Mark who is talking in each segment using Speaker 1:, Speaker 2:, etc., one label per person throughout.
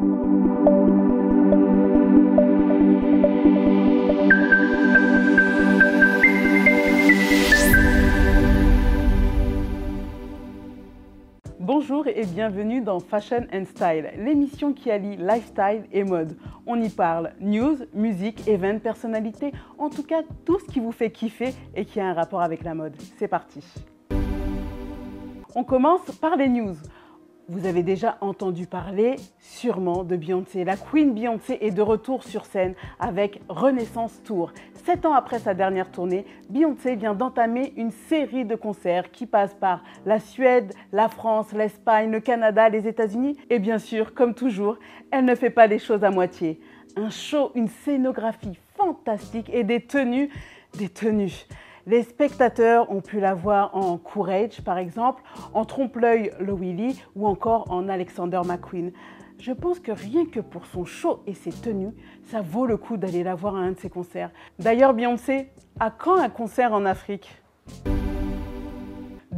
Speaker 1: Bonjour et bienvenue dans Fashion and Style, l'émission qui allie lifestyle et mode. On y parle news, musique, events, personnalités, en tout cas tout ce qui vous fait kiffer et qui a un rapport avec la mode. C'est parti. On commence par les news. Vous avez déjà entendu parler sûrement de Beyoncé. La Queen Beyoncé est de retour sur scène avec Renaissance Tour. Sept ans après sa dernière tournée, Beyoncé vient d'entamer une série de concerts qui passent par la Suède, la France, l'Espagne, le Canada, les États-Unis. Et bien sûr, comme toujours, elle ne fait pas les choses à moitié. Un show, une scénographie fantastique et des tenues, des tenues. Les spectateurs ont pu la voir en Courage, par exemple, en Trompe-l'œil le Willy ou encore en Alexander McQueen. Je pense que rien que pour son show et ses tenues, ça vaut le coup d'aller la voir à un de ses concerts. D'ailleurs, Beyoncé, à quand un concert en Afrique?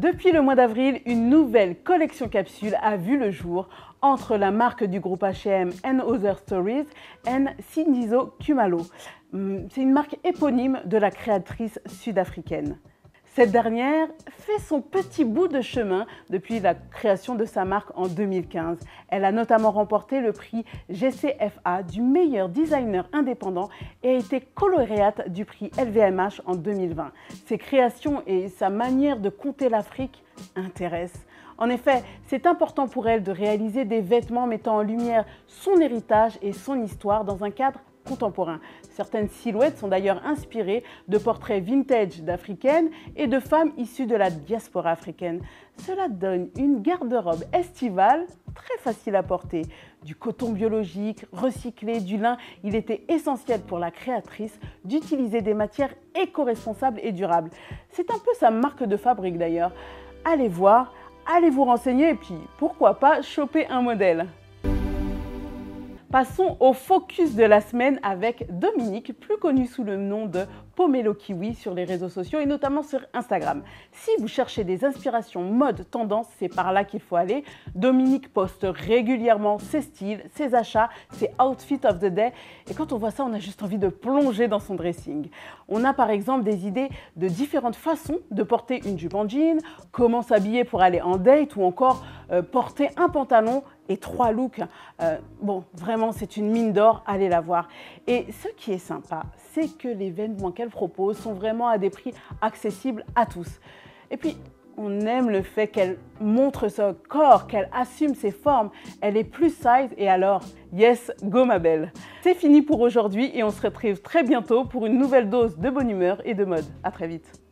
Speaker 1: Depuis le mois d'avril, une nouvelle collection capsule a vu le jour entre la marque du groupe H&M and Other Stories et Sindizo Kumalo. Hum, c'est une marque éponyme de la créatrice sud-africaine. Cette dernière fait son petit bout de chemin depuis la création de sa marque en 2015. Elle a notamment remporté le prix GCFA du meilleur designer indépendant et a été coloréate du prix LVMH en 2020. Ses créations et sa manière de compter l'Afrique intéressent. En effet, c'est important pour elle de réaliser des vêtements mettant en lumière son héritage et son histoire dans un cadre Certaines silhouettes sont d'ailleurs inspirées de portraits vintage d'Africaines et de femmes issues de la diaspora africaine. Cela donne une garde-robe estivale très facile à porter. Du coton biologique, recyclé, du lin, il était essentiel pour la créatrice d'utiliser des matières éco-responsables et durables. C'est un peu sa marque de fabrique d'ailleurs. Allez voir, allez vous renseigner et puis pourquoi pas choper un modèle. Passons au focus de la semaine avec Dominique, plus connu sous le nom de Pomelo Kiwi sur les réseaux sociaux et notamment sur Instagram. Si vous cherchez des inspirations mode tendance, c'est par là qu'il faut aller. Dominique poste régulièrement ses styles, ses achats, ses outfits of the day et quand on voit ça, on a juste envie de plonger dans son dressing. On a par exemple des idées de différentes façons de porter une jupe en jean, comment s'habiller pour aller en date ou encore euh, porter un pantalon et trois looks. Euh, bon, vraiment, c'est une mine d'or, allez la voir. Et ce qui est sympa, c'est que les vêtements qu'elle propose sont vraiment à des prix accessibles à tous. Et puis, on aime le fait qu'elle montre son corps, qu'elle assume ses formes. Elle est plus size et alors, yes, go ma belle. C'est fini pour aujourd'hui et on se retrouve très bientôt pour une nouvelle dose de bonne humeur et de mode. À très vite.